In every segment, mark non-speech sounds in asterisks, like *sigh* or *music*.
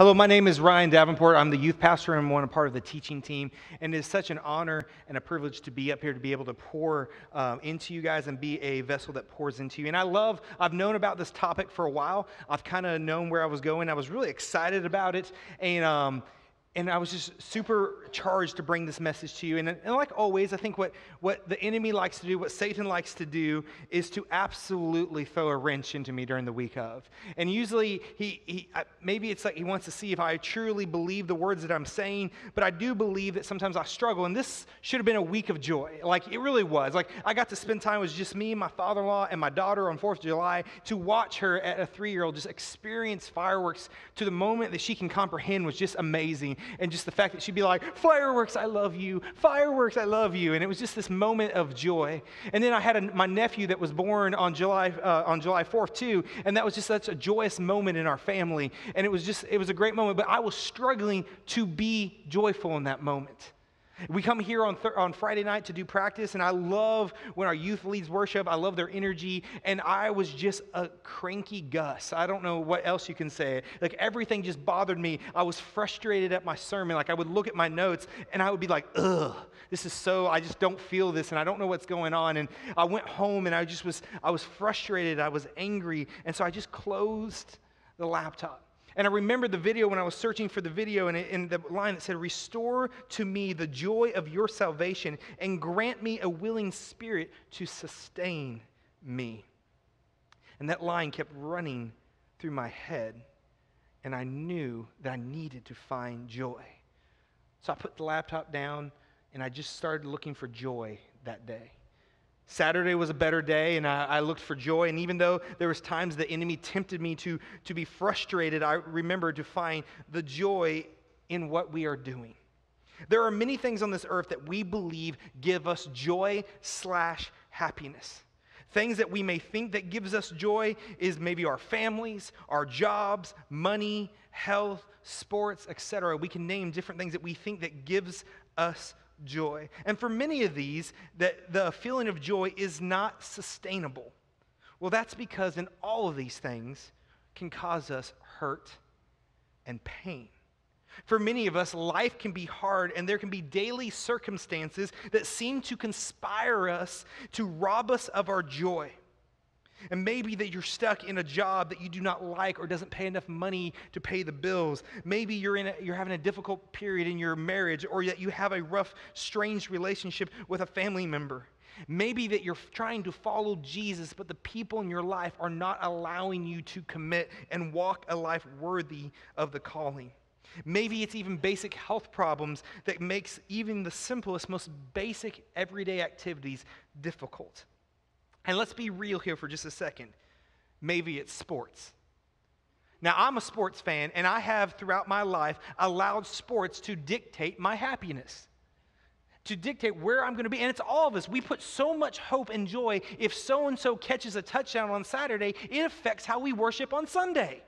Hello, my name is Ryan Davenport. I'm the youth pastor and one part of the teaching team. And it is such an honor and a privilege to be up here to be able to pour um, into you guys and be a vessel that pours into you. And I love, I've known about this topic for a while. I've kind of known where I was going. I was really excited about it. And, um, and I was just super charged to bring this message to you. And, and, like always, I think what, what the enemy likes to do, what Satan likes to do, is to absolutely throw a wrench into me during the week of. And usually, he, he maybe it's like he wants to see if I truly believe the words that I'm saying, but I do believe that sometimes I struggle. And this should have been a week of joy. Like, it really was. Like, I got to spend time with just me, my father in law, and my daughter on 4th of July to watch her at a three year old just experience fireworks to the moment that she can comprehend was just amazing and just the fact that she'd be like, Fireworks, I love you. Fireworks, I love you. And it was just this moment of joy. And then I had a, my nephew that was born on July, uh, on July 4th, too. And that was just such a joyous moment in our family. And it was just, it was a great moment. But I was struggling to be joyful in that moment. We come here on, th- on Friday night to do practice, and I love when our youth leads worship. I love their energy, and I was just a cranky Gus. I don't know what else you can say. Like everything just bothered me. I was frustrated at my sermon. Like I would look at my notes, and I would be like, ugh, this is so, I just don't feel this, and I don't know what's going on. And I went home, and I just was, I was frustrated. I was angry, and so I just closed the laptop. And I remember the video when I was searching for the video and in the line that said, Restore to me the joy of your salvation and grant me a willing spirit to sustain me. And that line kept running through my head, and I knew that I needed to find joy. So I put the laptop down and I just started looking for joy that day. Saturday was a better day, and I, I, looked for joy. And even though there was times the enemy tempted me to, to be frustrated, I remember to find the joy in what we are doing. There are many things on this earth that we believe give us joy slash happiness. Things that we may think that gives us joy is maybe our families, our jobs, money, health, sports, etc. We can name different things that we think that gives us joy. And for many of these, that the feeling of joy is not sustainable. Well, that's because in all of these things can cause us hurt and pain. For many of us, life can be hard, and there can be daily circumstances that seem to conspire us to rob us of our joy. And maybe that you're stuck in a job that you do not like or doesn't pay enough money to pay the bills. Maybe you're, in a, you're having a difficult period in your marriage or that you have a rough, strange relationship with a family member. Maybe that you're trying to follow Jesus, but the people in your life are not allowing you to commit and walk a life worthy of the calling. Maybe it's even basic health problems that makes even the simplest, most basic everyday activities difficult. And let's be real here for just a second. Maybe it's sports. Now, I'm a sports fan, and I have throughout my life allowed sports to dictate my happiness, to dictate where I'm going to be. And it's all of us. We put so much hope and joy. If so and so catches a touchdown on Saturday, it affects how we worship on Sunday.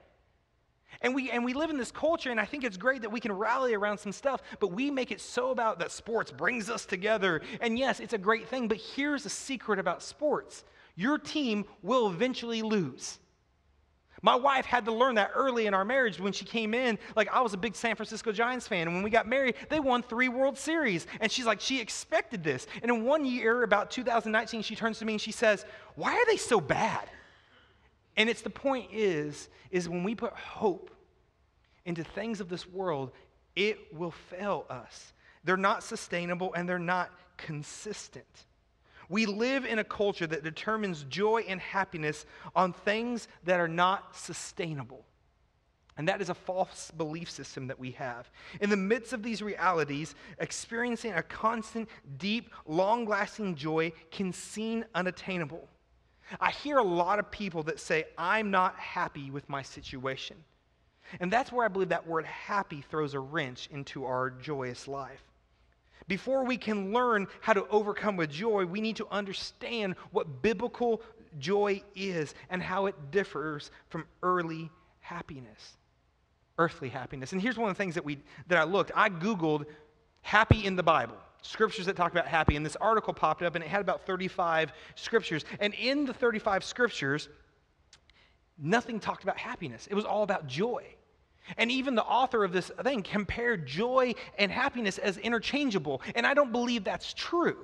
And we, and we live in this culture, and I think it's great that we can rally around some stuff, but we make it so about that sports brings us together. And yes, it's a great thing, but here's a secret about sports your team will eventually lose. My wife had to learn that early in our marriage when she came in. Like, I was a big San Francisco Giants fan. And when we got married, they won three World Series. And she's like, she expected this. And in one year, about 2019, she turns to me and she says, Why are they so bad? And it's the point is, is when we put hope into things of this world, it will fail us. They're not sustainable and they're not consistent. We live in a culture that determines joy and happiness on things that are not sustainable. And that is a false belief system that we have. In the midst of these realities, experiencing a constant, deep, long lasting joy can seem unattainable. I hear a lot of people that say, I'm not happy with my situation. And that's where I believe that word happy throws a wrench into our joyous life. Before we can learn how to overcome with joy, we need to understand what biblical joy is and how it differs from early happiness, earthly happiness. And here's one of the things that, we, that I looked. I Googled happy in the Bible scriptures that talk about happy. And this article popped up and it had about 35 scriptures. And in the 35 scriptures, nothing talked about happiness, it was all about joy. And even the author of this thing compared joy and happiness as interchangeable. And I don't believe that's true.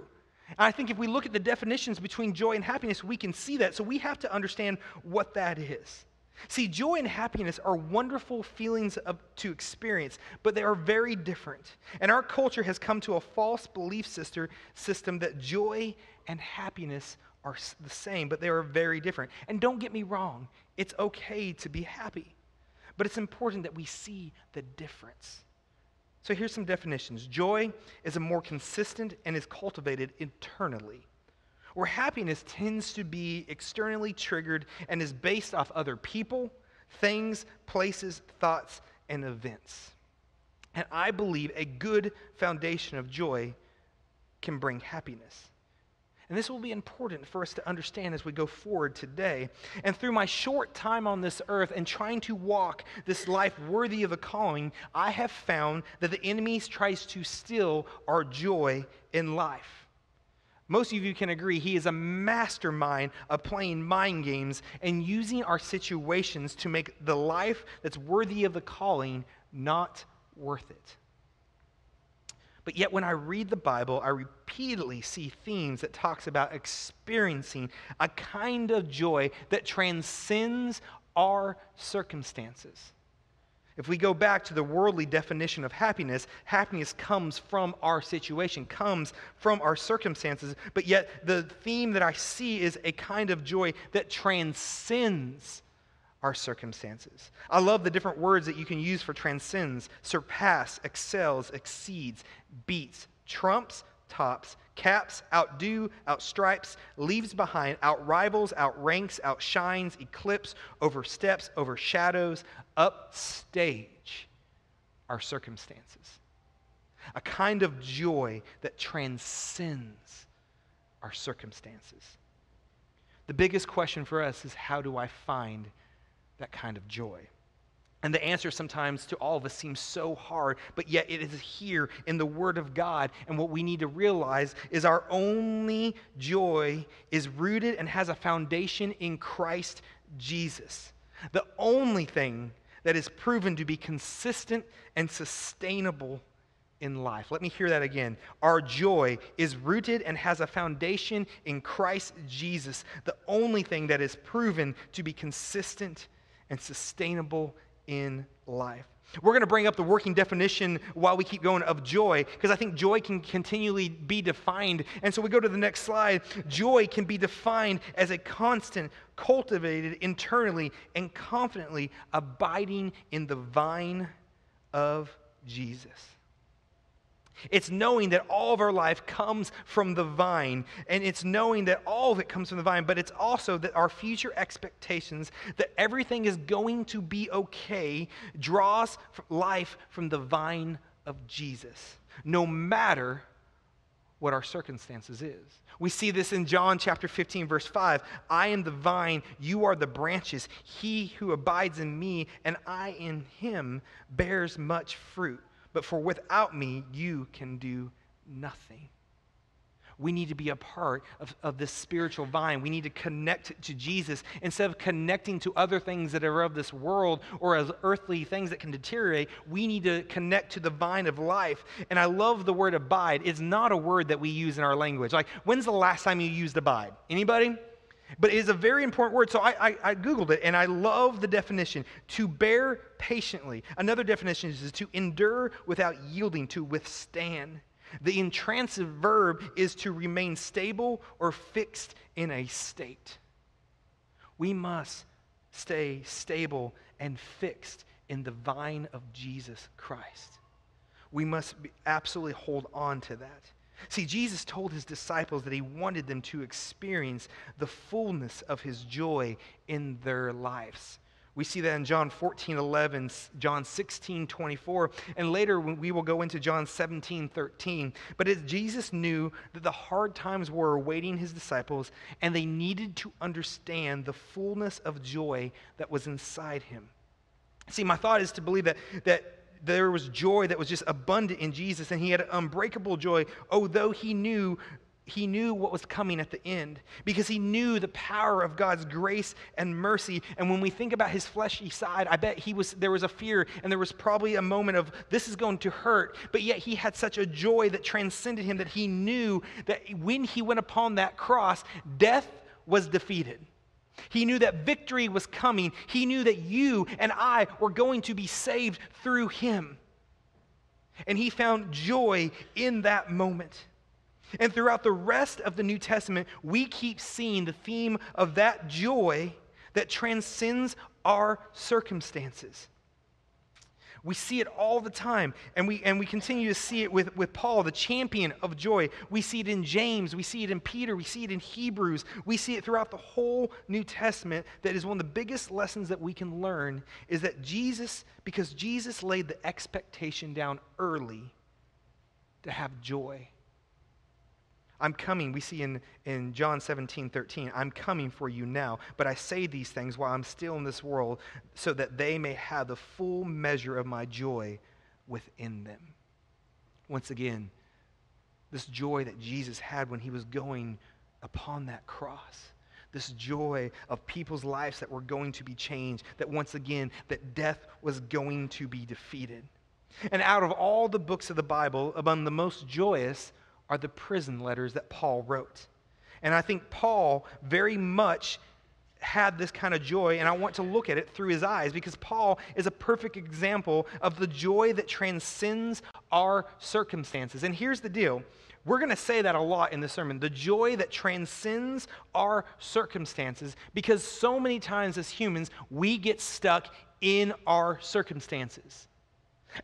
I think if we look at the definitions between joy and happiness, we can see that. So we have to understand what that is. See, joy and happiness are wonderful feelings of, to experience, but they are very different. And our culture has come to a false belief sister, system that joy and happiness are the same, but they are very different. And don't get me wrong, it's okay to be happy, but it's important that we see the difference. So here's some definitions joy is a more consistent and is cultivated internally where happiness tends to be externally triggered and is based off other people, things, places, thoughts, and events. And I believe a good foundation of joy can bring happiness. And this will be important for us to understand as we go forward today. And through my short time on this earth and trying to walk this life worthy of a calling, I have found that the enemy tries to steal our joy in life. Most of you can agree he is a mastermind of playing mind games and using our situations to make the life that's worthy of the calling not worth it. But yet when I read the Bible, I repeatedly see themes that talks about experiencing a kind of joy that transcends our circumstances. If we go back to the worldly definition of happiness, happiness comes from our situation, comes from our circumstances. But yet, the theme that I see is a kind of joy that transcends our circumstances. I love the different words that you can use for transcends surpass, excels, exceeds, beats, trumps, tops, caps, outdo, outstripes, leaves behind, outrivals, outranks, outshines, eclipse, oversteps, overshadows, upstage our circumstances. A kind of joy that transcends our circumstances. The biggest question for us is how do I find that kind of joy? And the answer sometimes to all of us seems so hard, but yet it is here in the Word of God. And what we need to realize is our only joy is rooted and has a foundation in Christ Jesus. The only thing that is proven to be consistent and sustainable in life. Let me hear that again. Our joy is rooted and has a foundation in Christ Jesus, the only thing that is proven to be consistent and sustainable in life. We're going to bring up the working definition while we keep going of joy, because I think joy can continually be defined. And so we go to the next slide. Joy can be defined as a constant, cultivated internally, and confidently abiding in the vine of Jesus. It's knowing that all of our life comes from the vine, and it's knowing that all of it comes from the vine, but it's also that our future expectations that everything is going to be okay draws life from the vine of Jesus, no matter what our circumstances is. We see this in John chapter 15 verse 5. I am the vine, you are the branches. He who abides in me and I in him bears much fruit but for without me, you can do nothing. We need to be a part of, of this spiritual vine. We need to connect to Jesus instead of connecting to other things that are of this world or as earthly things that can deteriorate. We need to connect to the vine of life. And I love the word abide. It's not a word that we use in our language. Like, when's the last time you used abide? Anybody? But it is a very important word. So I, I, I, Googled it and I love the definition to bear patiently. Another definition is to endure without yielding, to withstand. The intransitive verb is to remain stable or fixed in a state. We must stay stable and fixed in the vine of Jesus Christ. We must absolutely hold on to that. See, Jesus told his disciples that he wanted them to experience the fullness of his joy in their lives. We see that in John 14, 11, John 16, 24, and later we will go into John 17, 13. But as Jesus knew that the hard times were awaiting his disciples, and they needed to understand the fullness of joy that was inside him. See, my thought is to believe that, that there was joy that was just abundant in Jesus, and he had unbreakable joy, although he knew he knew what was coming at the end because he knew the power of God's grace and mercy. And when we think about his fleshy side, I bet he was there was a fear and there was probably a moment of this is going to hurt, but yet he had such a joy that transcended him that he knew that when he went upon that cross, death was defeated. He knew that victory was coming. He knew that you and I were going to be saved through him. And he found joy in that moment. And throughout the rest of the New Testament, we keep seeing the theme of that joy that transcends our circumstances. We see it all the time, and we, and we continue to see it with, with Paul, the champion of joy. We see it in James, we see it in Peter, we see it in Hebrews, we see it throughout the whole New Testament. That is one of the biggest lessons that we can learn is that Jesus, because Jesus laid the expectation down early to have joy. I'm coming, we see in, in John 17, 13, I'm coming for you now, but I say these things while I'm still in this world so that they may have the full measure of my joy within them. Once again, this joy that Jesus had when he was going upon that cross this joy of people's lives that were going to be changed that once again that death was going to be defeated and out of all the books of the bible among the most joyous are the prison letters that Paul wrote. And I think Paul very much had this kind of joy, and I want to look at it through his eyes because Paul is a perfect example of the joy that transcends our circumstances. And here's the deal we're going to say that a lot in the sermon the joy that transcends our circumstances because so many times as humans, we get stuck in our circumstances.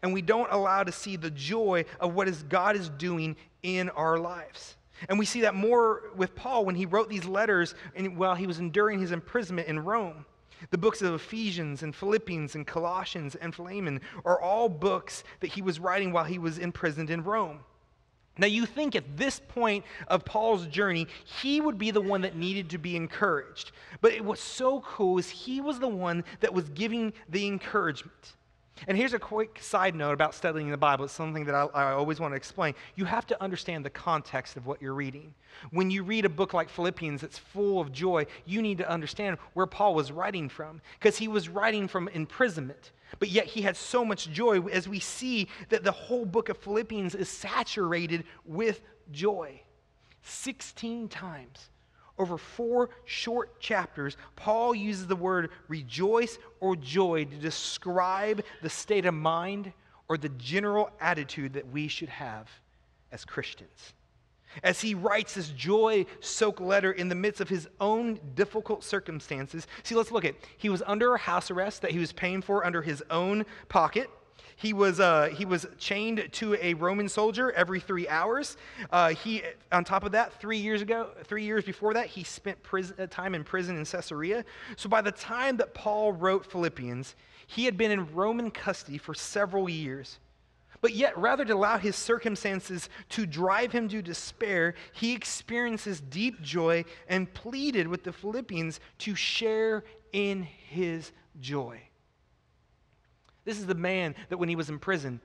And we don't allow to see the joy of what is God is doing in our lives. And we see that more with Paul when he wrote these letters while he was enduring his imprisonment in Rome. The books of Ephesians and Philippians and Colossians and Philemon are all books that he was writing while he was imprisoned in Rome. Now, you think at this point of Paul's journey, he would be the one that needed to be encouraged. But it was so cool is he was the one that was giving the encouragement. And here's a quick side note about studying the Bible. It's something that I, I, always want to explain. You have to understand the context of what you're reading. When you read a book like Philippians that's full of joy, you need to understand where Paul was writing from, because he was writing from imprisonment. But yet he had so much joy as we see that the whole book of Philippians is saturated with joy. 16 times over four short chapters, Paul uses the word rejoice or joy to describe the state of mind or the general attitude that we should have as Christians. As he writes this joy soaked letter in the midst of his own difficult circumstances. See, let's look at He was under a house arrest that he was paying for under his own pocket. He was, uh, he was chained to a Roman soldier every three hours. Uh, he, on top of that, three years ago, three years before that, he spent prison, uh, time in prison in Caesarea. So by the time that Paul wrote Philippians, he had been in Roman custody for several years. But yet, rather to allow his circumstances to drive him to despair, he experiences deep joy and pleaded with the Philippians to share in his joy. This is the man that when he was in prison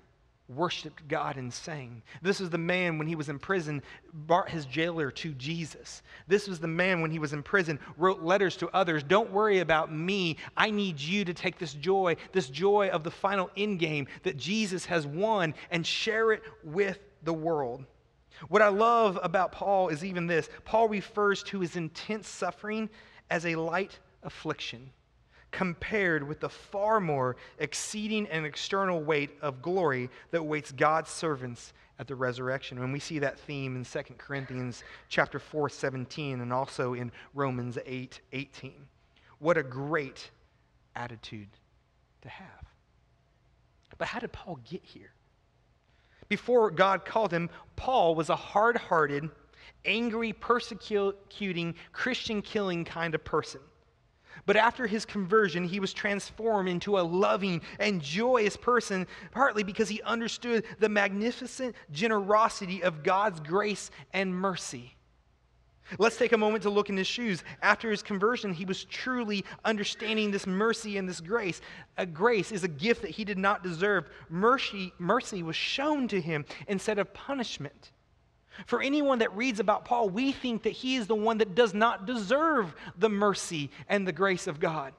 worshiped God and sang. This was the man when he was in prison brought his jailer to Jesus. This was the man when he was in prison wrote letters to others. Don't worry about me. I need you to take this joy, this joy of the final end game that Jesus has won and share it with the world. What I love about Paul is even this. Paul refers to his intense suffering as a light affliction compared with the far more exceeding and external weight of glory that waits God's servants at the resurrection. And we see that theme in 2 Corinthians chapter 4, 17, and also in Romans 8, 18. What a great attitude to have. But how did Paul get here? Before God called him, Paul was a hard hearted, angry, persecuting, Christian killing kind of person. But after his conversion, he was transformed into a loving and joyous person, partly because he understood the magnificent generosity of God's grace and mercy. Let's take a moment to look in his shoes. After his conversion, he was truly understanding this mercy and this grace. A grace is a gift that he did not deserve. Mercy, mercy was shown to him instead of punishment. For anyone that reads about Paul, we think that he is the one that does not deserve the mercy and the grace of God.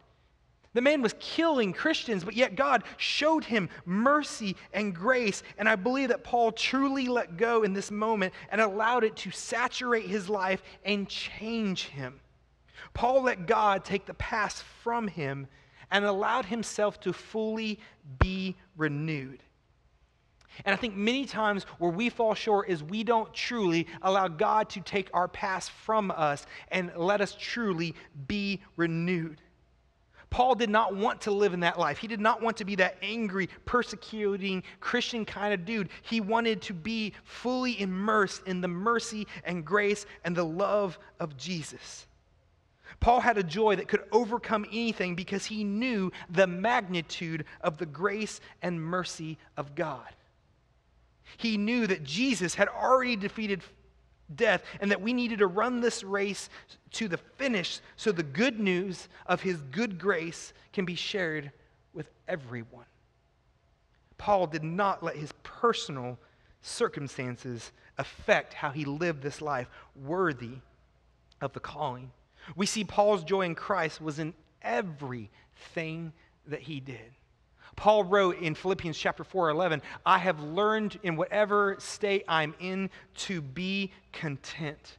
The man was killing Christians, but yet God showed him mercy and grace. And I believe that Paul truly let go in this moment and allowed it to saturate his life and change him. Paul let God take the past from him and allowed himself to fully be renewed. And I think many times where we fall short is we don't truly allow God to take our past from us and let us truly be renewed. Paul did not want to live in that life. He did not want to be that angry, persecuting Christian kind of dude. He wanted to be fully immersed in the mercy and grace and the love of Jesus. Paul had a joy that could overcome anything because he knew the magnitude of the grace and mercy of God. He knew that Jesus had already defeated death and that we needed to run this race to the finish so the good news of his good grace can be shared with everyone. Paul did not let his personal circumstances affect how he lived this life worthy of the calling. We see Paul's joy in Christ was in everything that he did. Paul wrote in Philippians chapter 4, 11, I have learned in whatever state I'm in to be content.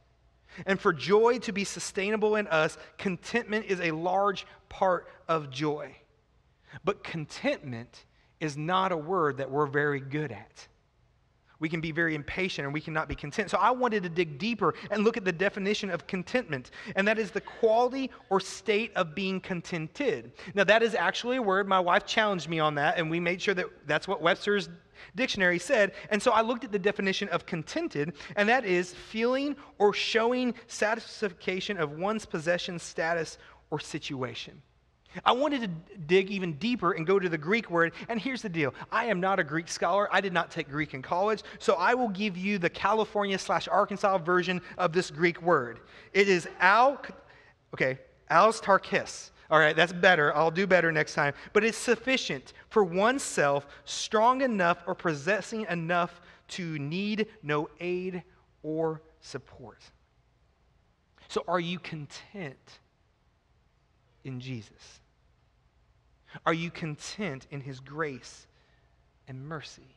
And for joy to be sustainable in us, contentment is a large part of joy. But contentment is not a word that we're very good at. We can be very impatient and we cannot be content. So I wanted to dig deeper and look at the definition of contentment, and that is the quality or state of being contented. Now, that is actually a word. My wife challenged me on that, and we made sure that that's what Webster's dictionary said. And so I looked at the definition of contented, and that is feeling or showing satisfaction of one's possession, status, or situation. I wanted to dig even deeper and go to the Greek word. And here's the deal I am not a Greek scholar. I did not take Greek in college. So I will give you the California slash Arkansas version of this Greek word. It is al, okay, aristarchis. All right, that's better. I'll do better next time. But it's sufficient for oneself, strong enough or possessing enough to need no aid or support. So are you content in Jesus? Are you content in his grace and mercy?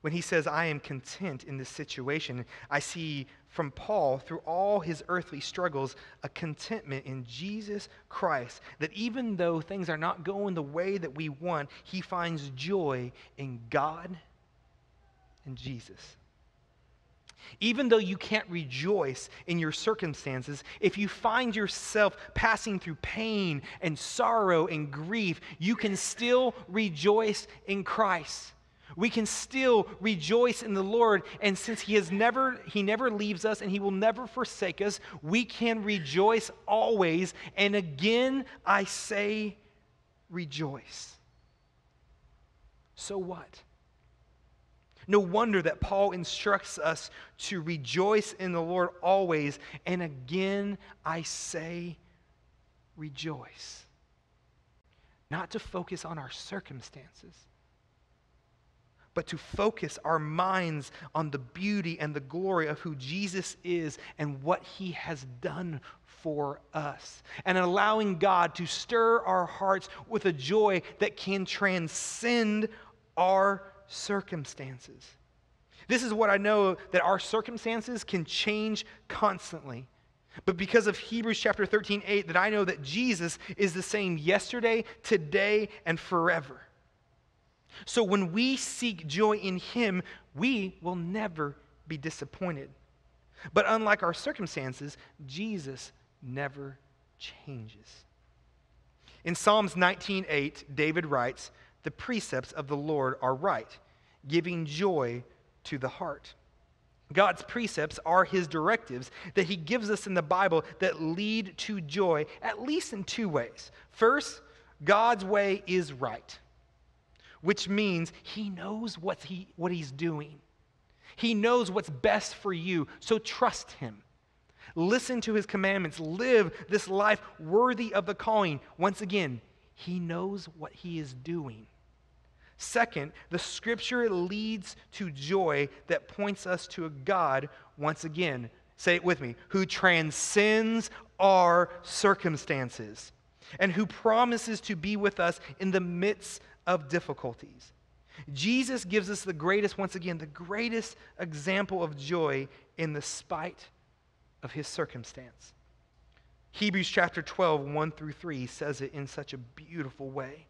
When he says, I am content in this situation, I see from Paul, through all his earthly struggles, a contentment in Jesus Christ. That even though things are not going the way that we want, he finds joy in God and Jesus. Even though you can't rejoice in your circumstances, if you find yourself passing through pain and sorrow and grief, you can still rejoice in Christ. We can still rejoice in the Lord, and since He has never, He never leaves us and He will never forsake us, we can rejoice always. And again, I say, rejoice. So what? No wonder that Paul instructs us to rejoice in the Lord always. And again, I say, rejoice. Not to focus on our circumstances, but to focus our minds on the beauty and the glory of who Jesus is and what he has done for us. And allowing God to stir our hearts with a joy that can transcend our circumstances. This is what I know that our circumstances can change constantly. But because of Hebrews chapter 13, 8, that I know that Jesus is the same yesterday, today, and forever. So when we seek joy in Him, we will never be disappointed. But unlike our circumstances, Jesus never changes. In Psalms 19:8, David writes, the precepts of the Lord are right, giving joy to the heart. God's precepts are his directives that he gives us in the Bible that lead to joy, at least in two ways. First, God's way is right, which means he knows what, he, what he's doing. He knows what's best for you, so trust him. Listen to his commandments. Live this life worthy of the calling. Once again, he knows what he is doing. Second, the scripture leads to joy that points us to a God, once again, say it with me, who transcends our circumstances and who promises to be with us in the midst of difficulties. Jesus gives us the greatest, once again, the greatest example of joy in the spite of his circumstance. Hebrews chapter 12, 1 through 3 says it in such a beautiful way.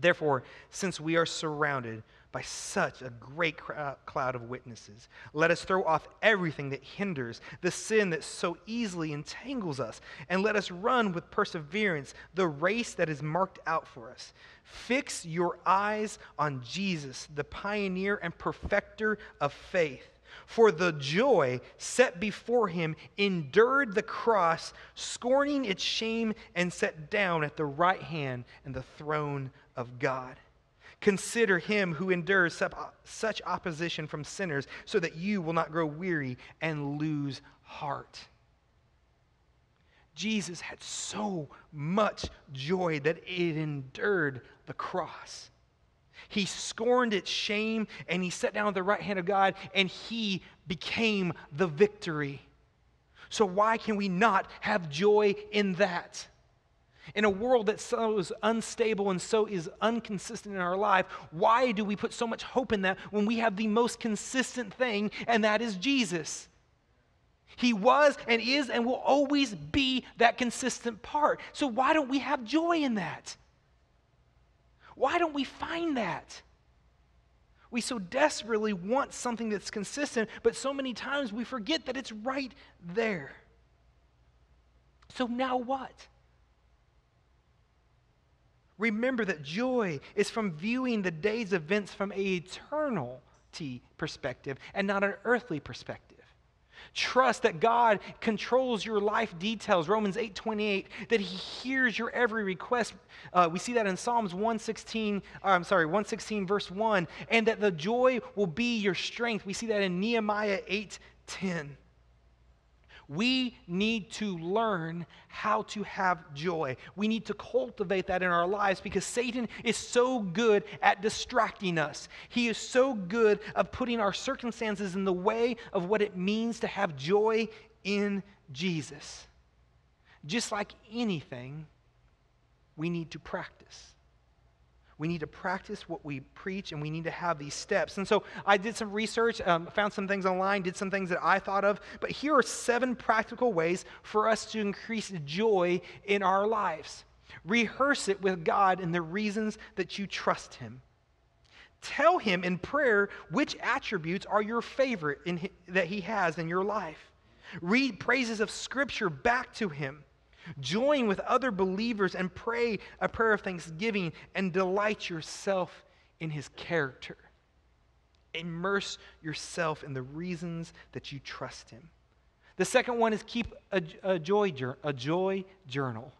Therefore, since we are surrounded by such a great uh, cloud of witnesses, let us throw off everything that hinders, the sin that so easily entangles us, and let us run with perseverance the race that is marked out for us. Fix your eyes on Jesus, the pioneer and perfecter of faith for the joy set before him, endured the cross, scorning its shame, and sat down at the right hand and the throne of God. Consider him who endures such opposition from sinners, so that you will not grow weary and lose heart. Jesus had so much joy that it endured the cross. He scorned its shame and he sat down at the right hand of God and he became the victory. So, why can we not have joy in that? In a world that so is unstable and so is inconsistent in our life, why do we put so much hope in that when we have the most consistent thing, and that is Jesus? He was and is and will always be that consistent part. So, why don't we have joy in that? Why don't we find that? We so desperately want something that's consistent, but so many times we forget that it's right there. So now what? Remember that joy is from viewing the day's events from an eternity perspective and not an earthly perspective. Trust that God controls your life details. Romans 8 28, that He hears your every request. Uh, we see that in Psalms 116, uh, I'm sorry, 116, verse 1, and that the joy will be your strength. We see that in Nehemiah 8 10. We need to learn how to have joy. We need to cultivate that in our lives because Satan is so good at distracting us. He is so good at putting our circumstances in the way of what it means to have joy in Jesus. Just like anything, we need to practice. We need to practice what we preach, and we need to have these steps. And so I did some research, um, found some things online, did some things that I thought of. But here are seven practical ways for us to increase joy in our lives. Rehearse it with God and the reasons that you trust Him. Tell Him in prayer which attributes are your favorite in, that He has in your life. Read praises of Scripture back to Him. Join with other believers and pray a prayer of thanksgiving and delight yourself in his character. Immerse yourself in the reasons that you trust him. The second one is keep a, a, joy, a joy journal.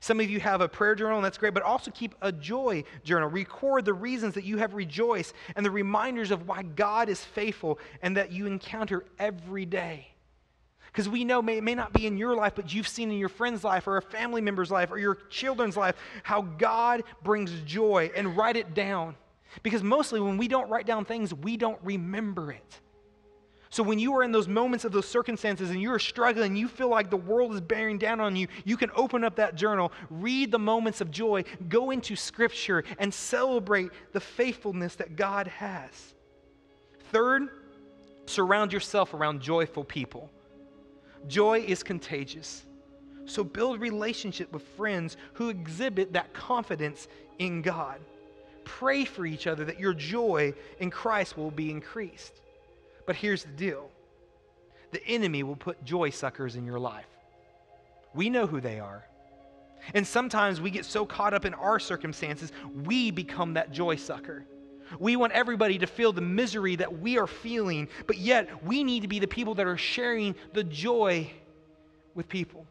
Some of you have a prayer journal, and that's great, but also keep a joy journal. Record the reasons that you have rejoiced and the reminders of why God is faithful and that you encounter every day. Because we know may, it may not be in your life, but you've seen in your friend's life or a family member's life or your children's life how God brings joy and write it down. Because mostly when we don't write down things, we don't remember it. So when you are in those moments of those circumstances and you're struggling, you feel like the world is bearing down on you, you can open up that journal, read the moments of joy, go into scripture, and celebrate the faithfulness that God has. Third, surround yourself around joyful people. Joy is contagious. So build relationship with friends who exhibit that confidence in God. Pray for each other that your joy in Christ will be increased. But here's the deal the enemy will put joy suckers in your life. We know who they are. And sometimes we get so caught up in our circumstances, we become that joy sucker. We want everybody to feel the misery that we are feeling, but yet we need to be the people that are sharing the joy with people.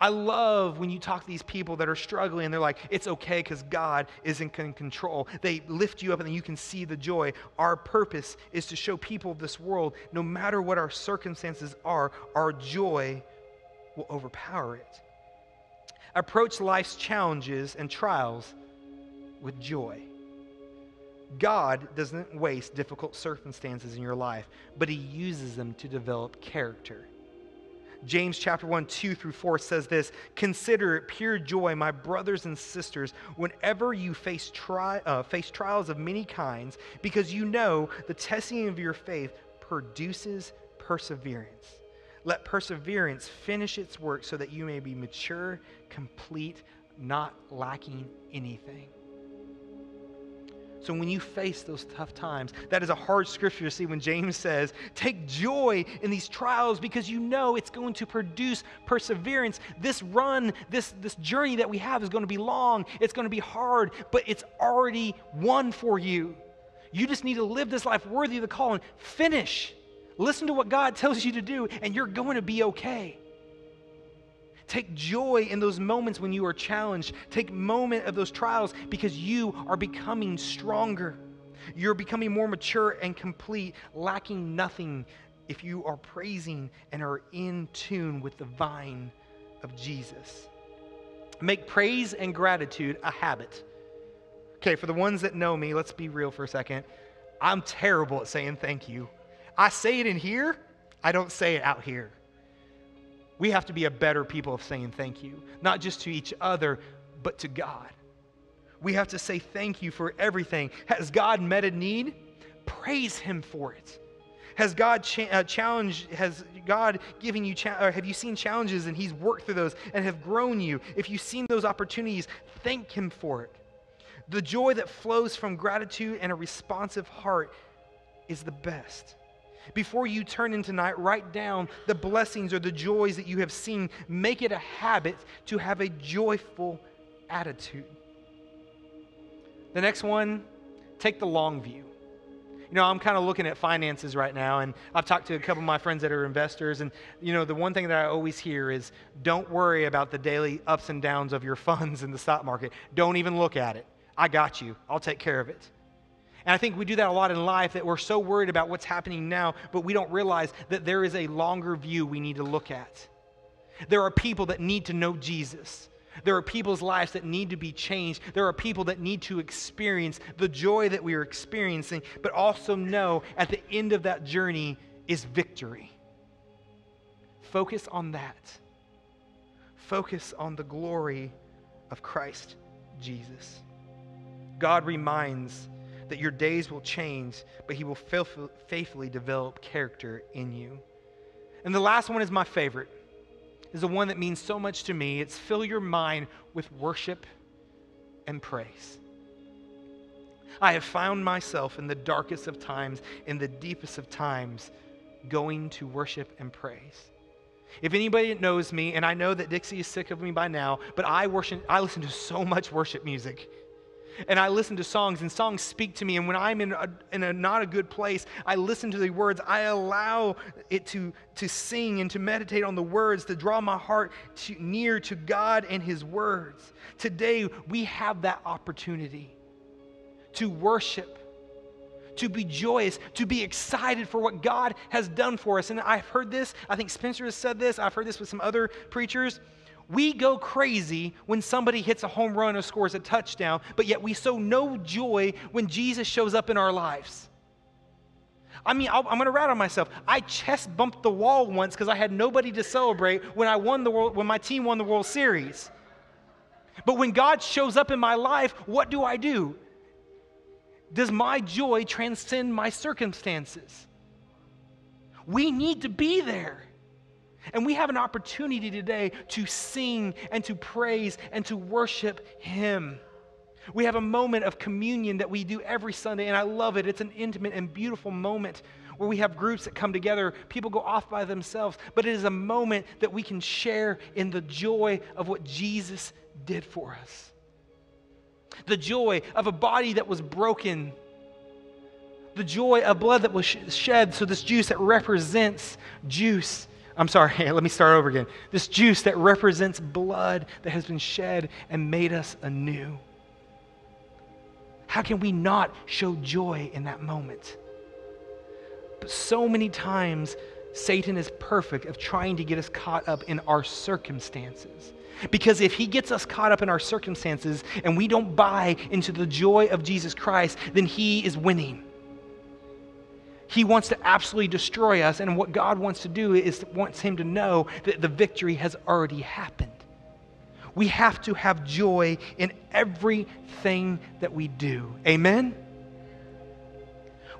I love when you talk to these people that are struggling and they're like, it's okay because God is in control. They lift you up and then you can see the joy. Our purpose is to show people of this world, no matter what our circumstances are, our joy will overpower it. Approach life's challenges and trials with joy. God doesn't waste difficult circumstances in your life, but He uses them to develop character. James chapter 1, 2 through 4 says this Consider it pure joy, my brothers and sisters, whenever you face, tri- uh, face trials of many kinds, because you know the testing of your faith produces perseverance. Let perseverance finish its work so that you may be mature, complete, not lacking anything. So when you face those tough times, that is a hard scripture to see when James says, Take joy in these trials because you know it's going to produce perseverance. This run, this, this journey that we have is going to be long, it's going to be hard, but it's already won for you. You just need to live this life worthy of the call and finish. Listen to what God tells you to do, and you're going to be okay. Take joy in those moments when you are challenged. Take moment of those trials because you are becoming stronger. You're becoming more mature and complete, lacking nothing if you are praising and are in tune with the vine of Jesus. Make praise and gratitude a habit. Okay, for the ones that know me, let's be real for a second. I'm terrible at saying thank you. I say it in here, I don't say it out here we have to be a better people of saying thank you, not just to each other, but to God. We have to say thank you for everything. Has God met a need? Praise Him for it. Has God cha- uh, challenged, has God given you, cha- or have you seen challenges and He's worked through those and have grown you? If you've seen those opportunities, thank Him for it. The joy that flows from gratitude and a responsive heart is the best. Before you turn in tonight, write down the blessings or the joys that you have seen. Make it a habit to have a joyful attitude. The next one, take the long view. You know, I'm kind of looking at finances right now, and I've talked to a couple of my friends that are investors, and, you know, the one thing that I always hear is don't worry about the daily ups and downs of your funds in the stock market. Don't even look at it. I got you, I'll take care of it. And I think we do that a lot in life that we're so worried about what's happening now, but we don't realize that there is a longer view we need to look at. There are people that need to know Jesus. There are people's lives that need to be changed. There are people that need to experience the joy that we are experiencing, but also know at the end of that journey is victory. Focus on that. Focus on the glory of Christ Jesus. God reminds that your days will change, but He will faithfully develop character in you. And the last one is my favorite, is the one that means so much to me. It's fill your mind with worship and praise. I have found myself in the darkest of times, in the deepest of times, going to worship and praise. If anybody knows me, and I know that Dixie is sick of me by now, but I worship, I listen to so much worship music and I listen to songs, and songs speak to me. And when I'm in a, in a not a good place, I listen to the words. I allow it to, to sing and to meditate on the words, to draw my heart to, near to God and His words. Today, we have that opportunity to worship to be joyous, to be excited for what God has done for us. And I've heard this, I think Spencer has said this, I've heard this with some other preachers. We go crazy when somebody hits a home run or scores a touchdown, but yet we show no joy when Jesus shows up in our lives. I mean, i am going to rat on myself. I chest bumped the wall once because I had nobody to celebrate when I won the world, when my team won the World Series. But when God shows up in my life, what do I do? Does my joy transcend my circumstances? We need to be there. And we have an opportunity today to sing and to praise and to worship Him. We have a moment of communion that we do every Sunday, and I love it. It's an intimate and beautiful moment where we have groups that come together. People go off by themselves, but it is a moment that we can share in the joy of what Jesus did for us. The joy of a body that was broken the joy of blood that was shed. So, this juice that represents juice I'm sorry, *laughs* let me start over again. This juice that represents blood that has been shed and made us anew. How can we not show joy in that moment? But so many times, Satan is perfect of trying to get us caught up in our circumstances. Because if he gets us caught up in our circumstances and we don't buy into the joy of Jesus Christ, then he is winning. He wants to absolutely destroy us, and what God wants to do is wants him to know that the victory has already happened. We have to have joy in everything that we do. Amen?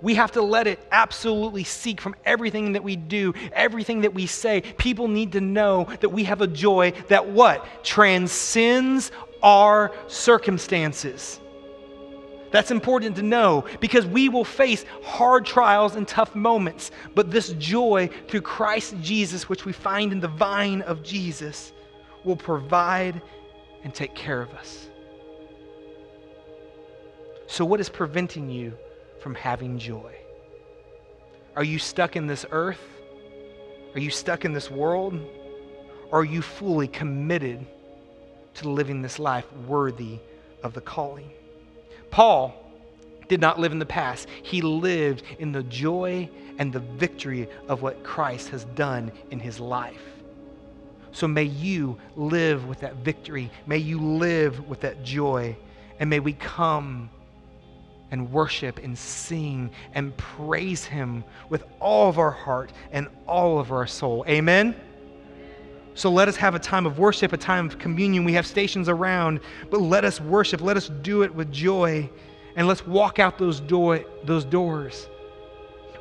We have to let it absolutely seek from everything that we do, everything that we say. People need to know that we have a joy that what? Transcends our circumstances. That's important to know because we will face hard trials and tough moments. But this joy through Christ Jesus, which we find in the vine of Jesus, will provide and take care of us. So, what is preventing you from having joy? Are you stuck in this earth? Are you stuck in this world? Or are you fully committed to living this life worthy of the calling? Paul did not live in the past. He lived in the joy and the victory of what Christ has done in his life. So may you live with that victory. May you live with that joy. And may we come and worship and sing and praise him with all of our heart and all of our soul. Amen. So let us have a time of worship, a time of communion. We have stations around, but let us worship. Let us do it with joy. And let's walk out those, those doors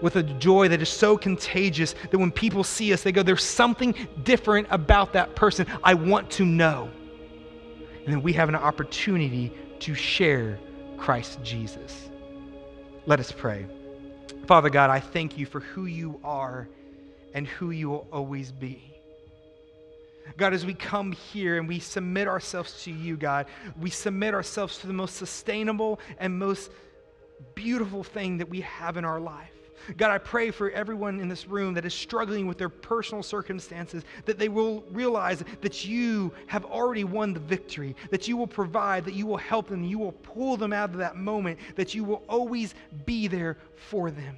with a joy that is so contagious that when people see us, they go, There's something different about that person. I want to know. And then we have an opportunity to share Christ Jesus. Let us pray. Father God, I thank you for who you are and who you will always be. God, as we come here and we submit ourselves to you, God, we submit ourselves to the most sustainable and most beautiful thing that we have in our life. God, I pray for everyone in this room that is struggling with their personal circumstances, that they will realize that you have already won the victory, that you will provide, that you will help them, you will pull them out of that moment, that you will always be there for them.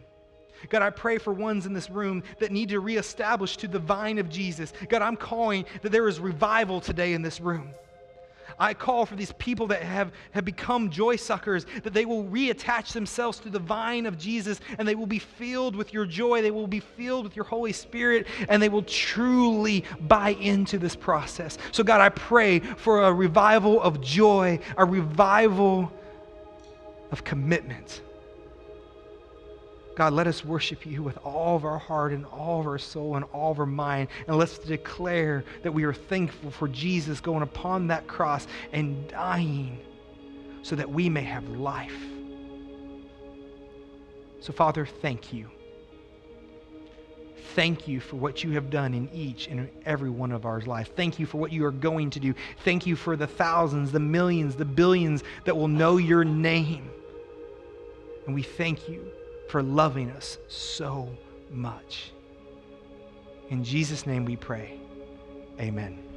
God, I pray for ones in this room that need to reestablish to the vine of Jesus. God, I'm calling that there is revival today in this room. I call for these people that have, have become joy suckers, that they will reattach themselves to the vine of Jesus and they will be filled with your joy. They will be filled with your Holy Spirit and they will truly buy into this process. So, God, I pray for a revival of joy, a revival of commitment. God, let us worship you with all of our heart and all of our soul and all of our mind. And let's declare that we are thankful for Jesus going upon that cross and dying so that we may have life. So, Father, thank you. Thank you for what you have done in each and every one of our lives. Thank you for what you are going to do. Thank you for the thousands, the millions, the billions that will know your name. And we thank you for loving us so much. In Jesus' name we pray. Amen.